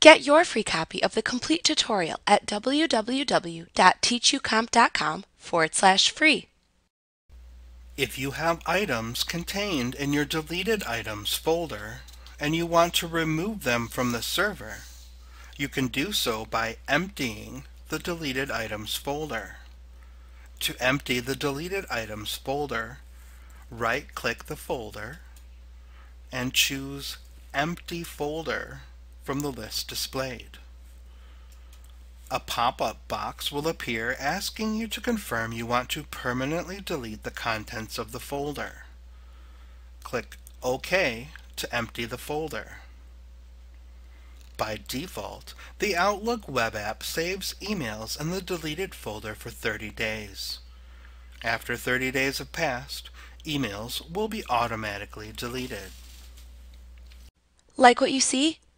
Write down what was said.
Get your free copy of the complete tutorial at www.teachucomp.com forward slash free. If you have items contained in your deleted items folder and you want to remove them from the server, you can do so by emptying the deleted items folder. To empty the deleted items folder, right-click the folder and choose Empty Folder from the list displayed. A pop-up box will appear asking you to confirm you want to permanently delete the contents of the folder. Click OK to empty the folder. By default, the Outlook web app saves emails in the deleted folder for 30 days. After 30 days have passed, emails will be automatically deleted. Like what you see?